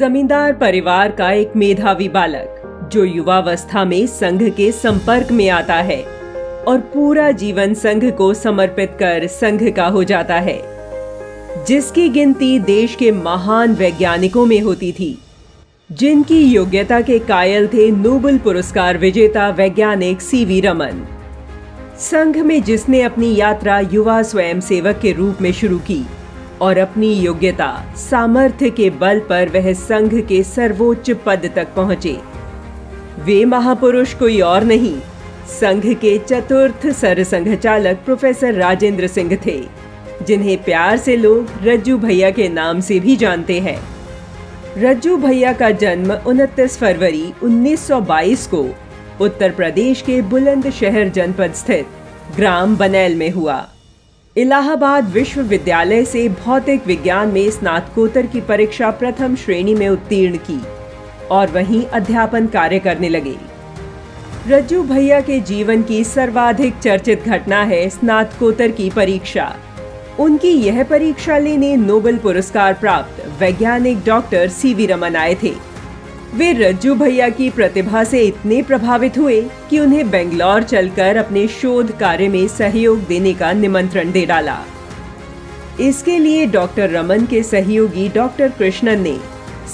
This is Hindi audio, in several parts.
जमींदार परिवार का एक मेधावी बालक, जो युवावस्था में संघ के संपर्क में आता है और पूरा जीवन संघ को समर्पित कर संघ का हो जाता है। जिसकी गिनती देश के महान वैज्ञानिकों में होती थी, जिनकी योग्यता के कायल थे नोबल पुरस्कार विजेता वैज्ञानिक सीवी रमन। संघ में जिसने अपनी यात्रा युवा स्वयंसेवक के रूप में शुरू की और अपनी योग्यता, सामर्थ्य के बल पर वह संघ के सर्वोच्च पद तक पहुँचे। वे महापुरुष कोई और नहीं, संघ के चतुर्थ सरसंघ चालक प्रोफेसर राजेंद्र सिंह थे, जिन्हें प्यार से लोग रज्जू भैया के नाम से भी जानते हैं। रज्जू भैया का जन्म 29 फरवरी 1922 को उत्तर प्रदेश के बुलंदशहर जनपद स्थित ग्राम बनेल में हुआ। इलाहाबाद विश्वविद्यालय से भौतिक विज्ञान में स्नातकोत्तर की परीक्षा प्रथम श्रेणी में उत्तीर्ण की और वहीं अध्यापन कार्य करने लगे। रज्जू भैया के जीवन की सर्वाधिक चर्चित घटना है स्नातकोत्तर की परीक्षा। उनकी यह परीक्षा लेने नोबेल पुरस्कार प्राप्त वैज्ञानिक डॉक्टर सीवी रमन आए थे। वे रज्जू भैया की प्रतिभा से इतने प्रभावित हुए कि उन्हें बेंगलौर चलकर अपने शोध कार्य में सहयोग देने का निमंत्रण दे डाला। इसके लिए डॉक्टर रमन के सहयोगी डॉक्टर कृष्णन ने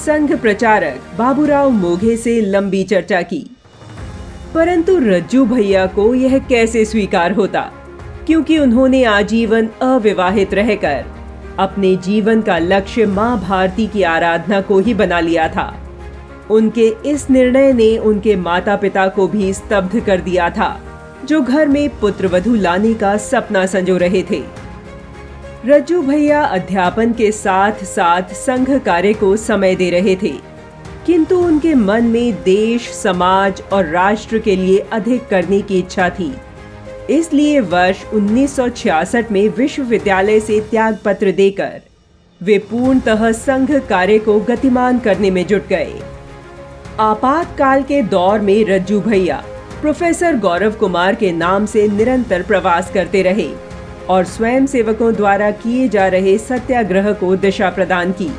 संघ प्रचारक बाबूराव मोघे से लंबी चर्चा की। परंतु रज्जू भैया को यह कैसे स्वीकार होता? क्योंकि उन्होंने आजीवन अविवाहित रहकर अपने जीवन का लक्ष्य माँ भारती की आराधना को ही बना लिया था। उनके इस निर्णय ने उनके माता पिता को भी स्तब्ध कर दिया था, जो घर में पुत्र वधु लाने का सपना संजो रहे थे। रज्जू भैया अध्यापन के साथ साथ संघ कार्य को समय दे रहे थे, किंतु उनके मन में देश, समाज और राष्ट्र के लिए अधिक करने की इच्छा थी। इसलिए वर्ष 1966 में विश्वविद्यालय से त्याग पत्र देकर, वे पूर्णतः संघ कार्य को गतिमान करने में जुट गए। आपातकाल के दौर में रज्जू भैया, प्रोफेसर गौरव कुमार के नाम से निरंतर प्रवास करते रहे और स्वयं सेवकों द्वारा किए जा रहे सत्याग्रह को दिशा प्रदान की।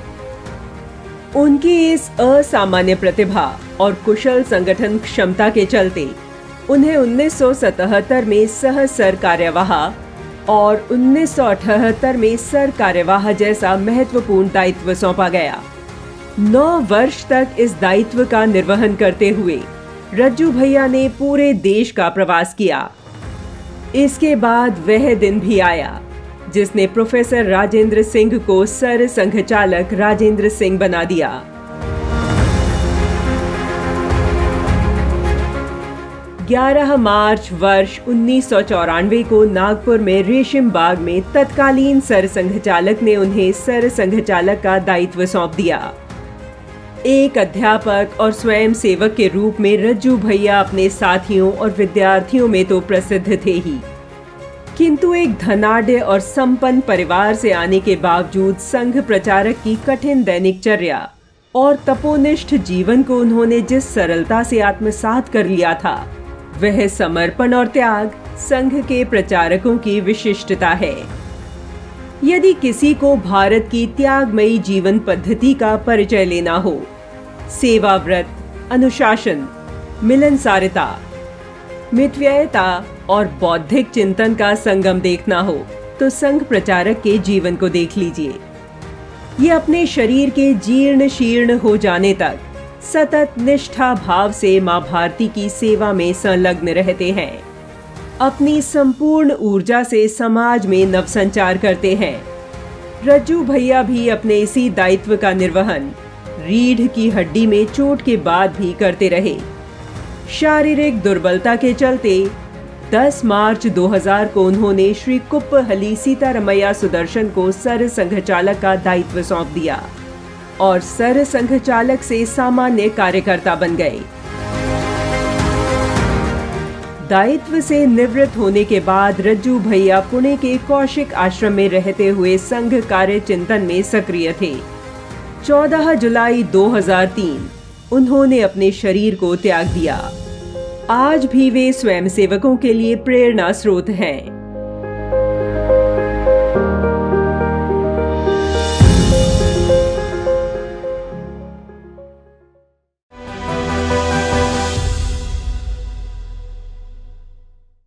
उनकी इस असामान्य प्रतिभा और कुशल संगठन क्षमता के चलते, उन्हें 1977 में सह सर कार्यवाह और 1978 में सर कार्यवाह जैसा महत्वपूर्ण दायित्व सौंपा गया। नौ वर्ष तक इस दायित्व का निर्वहन करते हुए रज्जू भैया ने पूरे देश का प्रवास किया। इसके बाद वह दिन भी आया, जिसने प्रोफेसर राजेंद्र सिंह को सर संघ चालक राजेंद्र सिंह बना दिया। ग्यारह मार्च वर्ष उन्नीस सौ चौरानवे को नागपुर में रेशम बाग में तत्कालीन सर संघ चालक ने उन्हें सर संघ चालक का दायित्व सौंप दिया। एक अध्यापक और स्वयं सेवक के रूप में रज्जू भैया अपने साथियों और विद्यार्थियों में तो प्रसिद्ध थे ही। किंतु एक धनाढ़ और संपन्न परिवार से आने के बावजूद संघ प्रचारक की कठिन दैनिक चर्या और तपोनिष्ठ जीवन को उन्होंने जिस सरलता से आत्मसात कर लिया था, वह समर्पण और त्याग संघ के प्रचारकों की विशिष्टता है। यदि किसी को भारत की त्यागमयी जीवन पद्धति का परिचय लेना हो सेवा व्रत अनुशासन, मिलनसारिता। मितव्ययता और बौद्धिक चिंतन का संगम देखना हो तो संघ प्रचारक के जीवन को देख लीजिए। ये अपने शरीर के जीर्ण शीर्ण हो जाने तक सतत निष्ठा भाव से माँ भारती की सेवा में संलग्न रहते हैं। अपनी संपूर्ण ऊर्जा से समाज में नवसंचार करते हैं। रज्जू भैया भी अपने इसी दायित्व का निर्वहन रीढ़ की हड्डी में चोट के बाद भी करते रहे। शारीरिक दुर्बलता के चलते 10 मार्च 2000 को उन्होंने श्री कुप्पहली सीतारमैया सुदर्शन को सर संघचालक का दायित्व सौंप दिया और सर संघ चालक से सामान्य कार्यकर्ता बन गए। दायित्व से निवृत्त होने के बाद रज्जू भैया पुणे के कौशिक आश्रम में रहते हुए संघ कार्य चिंतन में सक्रिय थे। 14 जुलाई 2003 उन्होंने अपने शरीर को त्याग दिया। आज भी वे स्वयंसेवकों के लिए प्रेरणा स्रोत हैं।